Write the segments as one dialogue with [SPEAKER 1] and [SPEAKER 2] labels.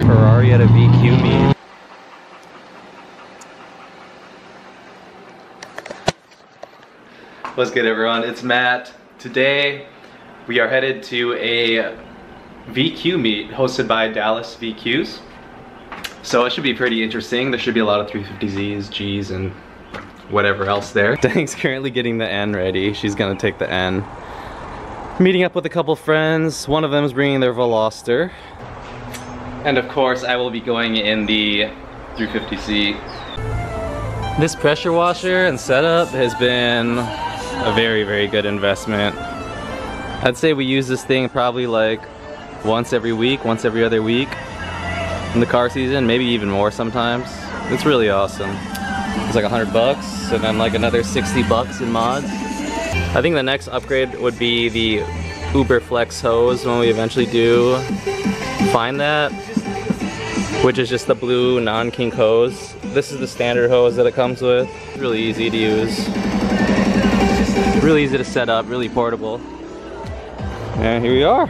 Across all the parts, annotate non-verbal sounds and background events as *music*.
[SPEAKER 1] Ferrari at a VQ meet. What's good everyone? It's Matt. Today we are headed to a VQ meet hosted by Dallas VQs. So it should be pretty interesting. There should be a lot of 350Zs, Gs, and whatever else there. *laughs* Dang's currently getting the N ready. She's gonna take the N. Meeting up with a couple friends. One of them is bringing their Veloster. And of course, I will be going in the 350Z. This pressure washer and setup has been a very, very good investment. I'd say we use this thing probably like once every week, once every other week in the car season, maybe even more sometimes. It's really awesome. It's like 100 bucks and then like another 60 bucks in mods. I think the next upgrade would be the Uber Flex hose when we eventually do find that, which is just the blue non-kink hose. This is the standard hose that it comes with. Really easy to use. Really easy to set up, really portable. And here we are.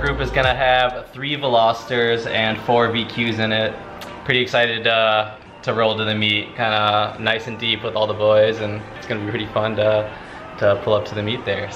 [SPEAKER 1] Group is gonna have three Velosters and four VQs in it. Pretty excited uh, to roll to the meet, kind of nice and deep with all the boys, and it's gonna be pretty fun to, to pull up to the meet there.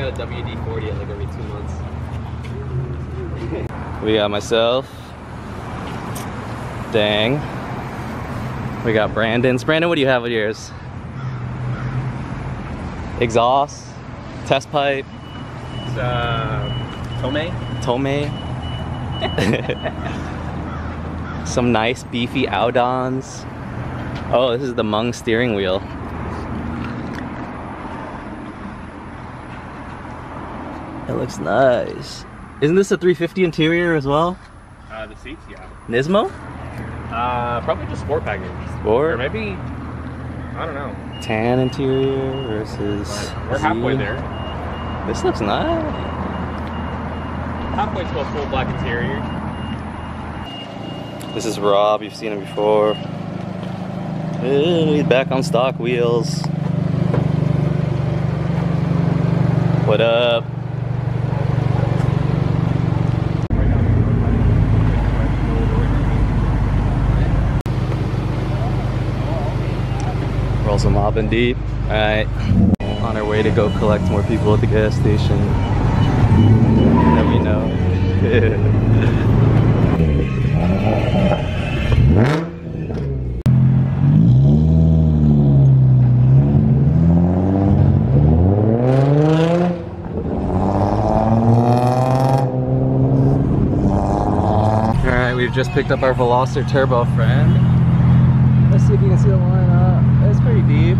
[SPEAKER 1] Got a WD-40 at like every two months. *laughs* we got myself. Dang. We got Brandon's. Brandon, what do you have with yours? Exhaust, test pipe,
[SPEAKER 2] It's uh, Tomei.
[SPEAKER 1] Tomei. *laughs* *laughs* Some nice beefy Advans. Oh, this is the Mung steering wheel. It looks nice. Isn't this a 350 interior as well?
[SPEAKER 2] Uh, the seats, yeah.
[SPEAKER 1] Nismo?
[SPEAKER 2] Uh, probably just sport package. Or
[SPEAKER 1] Sport?
[SPEAKER 2] maybe, I don't know.
[SPEAKER 1] Tan interior versus.
[SPEAKER 2] We're halfway there.
[SPEAKER 1] This looks nice.
[SPEAKER 2] Halfway to a full black interior.
[SPEAKER 1] This is Rob, you've seen him before. He's back on stock wheels. What up? Awesome, mobbing deep. All right, on our way to go collect more people at the gas station Let me know. *laughs* All right, we've just picked up our Veloster Turbo friend. Let's see if you can see the line. It's pretty deep.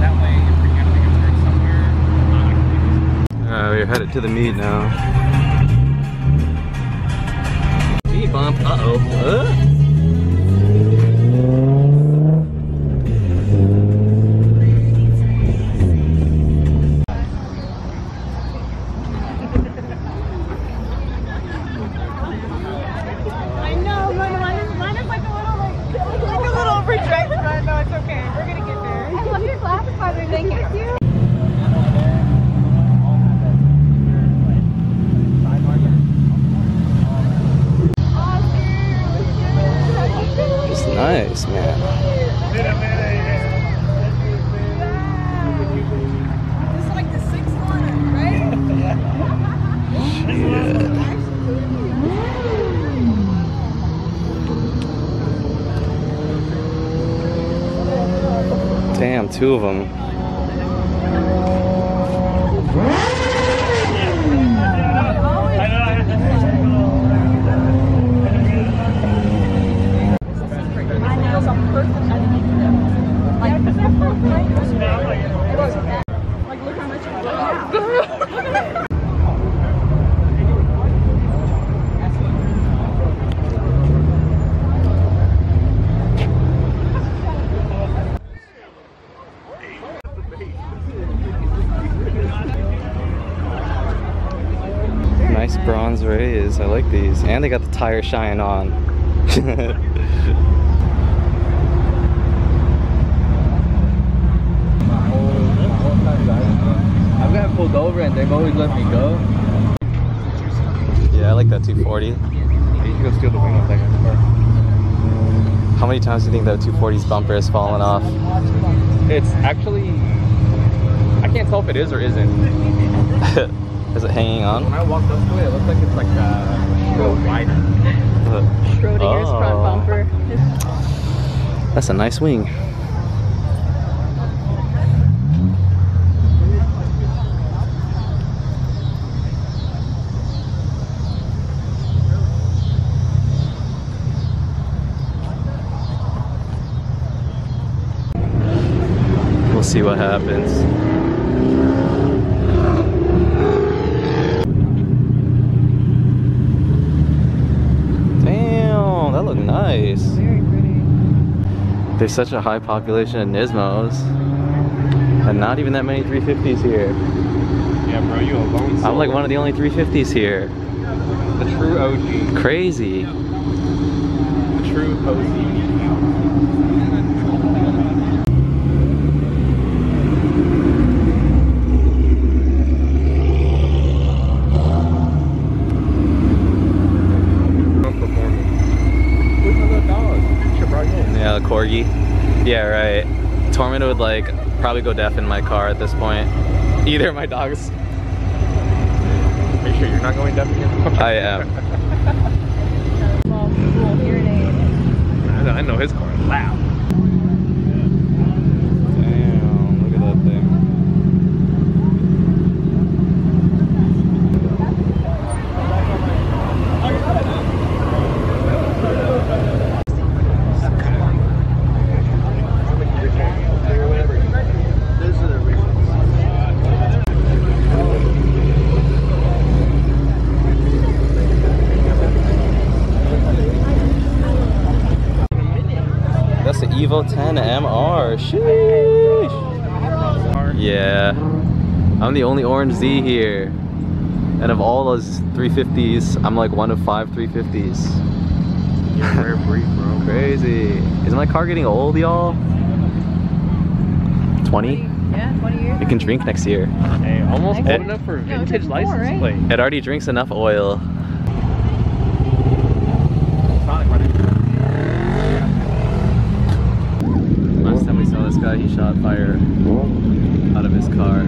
[SPEAKER 2] That way, if you're gonna make a turn somewhere, uh,
[SPEAKER 1] Uh, we're headed to the meet now. Speed bump. Uh oh. Two of them. Nice bronze rays. I like these. And they got the tire shine on. *laughs*
[SPEAKER 3] I've gotten pulled over and they've always let me go.
[SPEAKER 1] yeah, I like that 240.
[SPEAKER 2] you can go steal the wing off that guy's car.
[SPEAKER 1] How many times do you think that 240's bumper has fallen off?
[SPEAKER 2] It's actually, I can't tell if it is or isn't. *laughs*
[SPEAKER 1] Is it hanging
[SPEAKER 2] When
[SPEAKER 1] on?
[SPEAKER 2] I walked up to it, it looked like it's like uh, a little wider.
[SPEAKER 4] Schrodinger's front
[SPEAKER 1] Oh.
[SPEAKER 4] bumper.
[SPEAKER 1] That's a nice wing. We'll see what happens. Damn, that looked nice.
[SPEAKER 4] Very pretty.
[SPEAKER 1] There's such a high population of Nismos. And not even that many 350s here.
[SPEAKER 2] Yeah, bro, you alone.
[SPEAKER 1] I'm like one of the only 350s here.
[SPEAKER 2] the true OG.
[SPEAKER 1] Crazy.
[SPEAKER 2] The true OG.
[SPEAKER 1] Yeah, the corgi. Yeah, right. Torment would like probably go deaf in my car at this point. Either of my dogs.
[SPEAKER 2] Make sure you're not going deaf again.
[SPEAKER 1] I am. *laughs*
[SPEAKER 4] Small cool hearing aid.
[SPEAKER 2] I know, I know his car is loud.
[SPEAKER 1] Damn, look at that thing. That's the Evo 10 MR. Sheesh. Yeah. I'm the only orange Z here. And of all those 350s, I'm like one of five 350s.
[SPEAKER 2] You're a rare breed, bro. *laughs*
[SPEAKER 1] Crazy. Is my car getting old, y'all? 20?
[SPEAKER 4] Yeah, 20 years.
[SPEAKER 1] It can drink next year.
[SPEAKER 2] Hey, almost old enough for a
[SPEAKER 4] No,
[SPEAKER 2] vintage
[SPEAKER 4] 54,
[SPEAKER 2] license
[SPEAKER 4] right?
[SPEAKER 1] It already drinks enough oil. guy, he shot fire out of his car.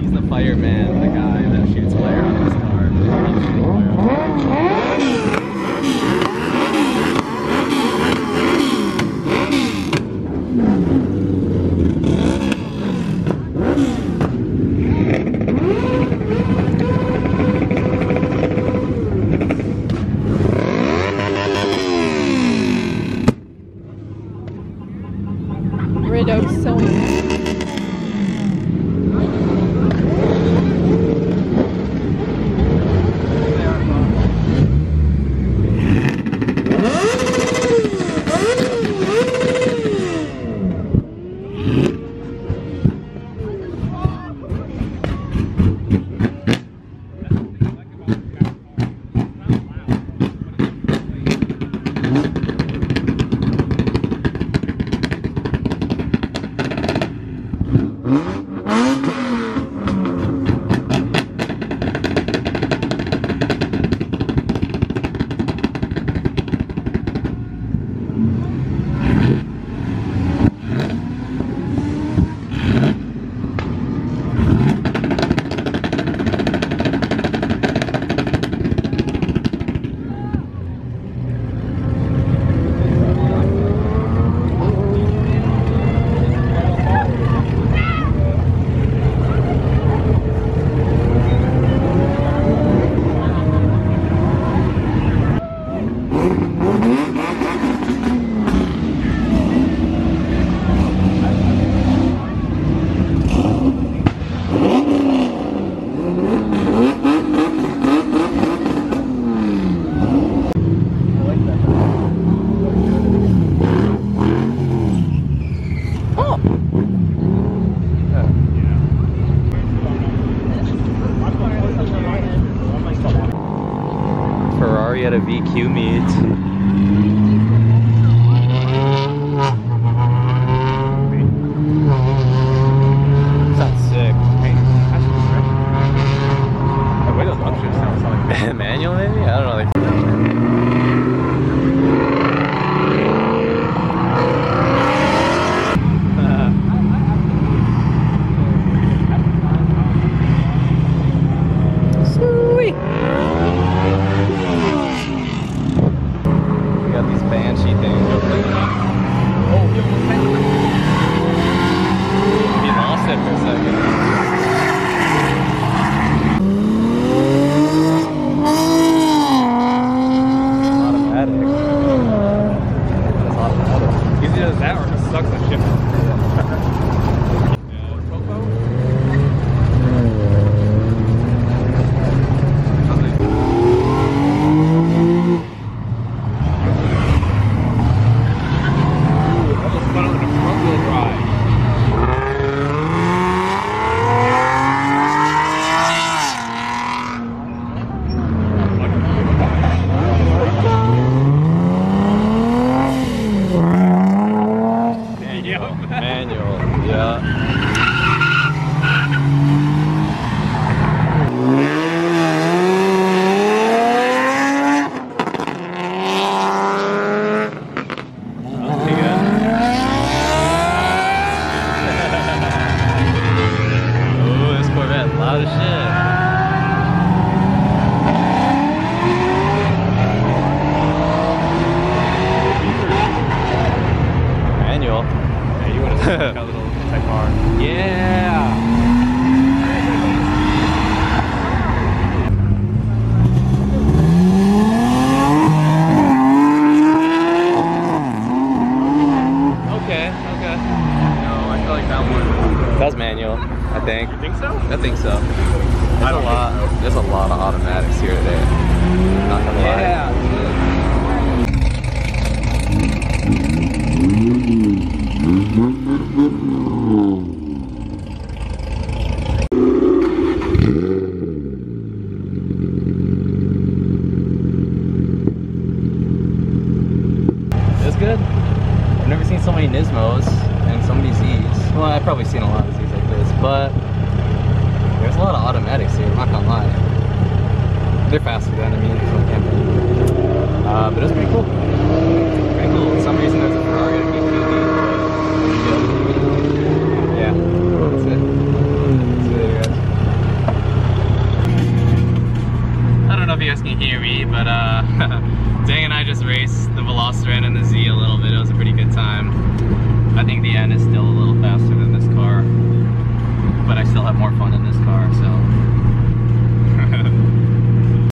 [SPEAKER 1] He's the fireman, the guy that shoots fire out of his car. humid.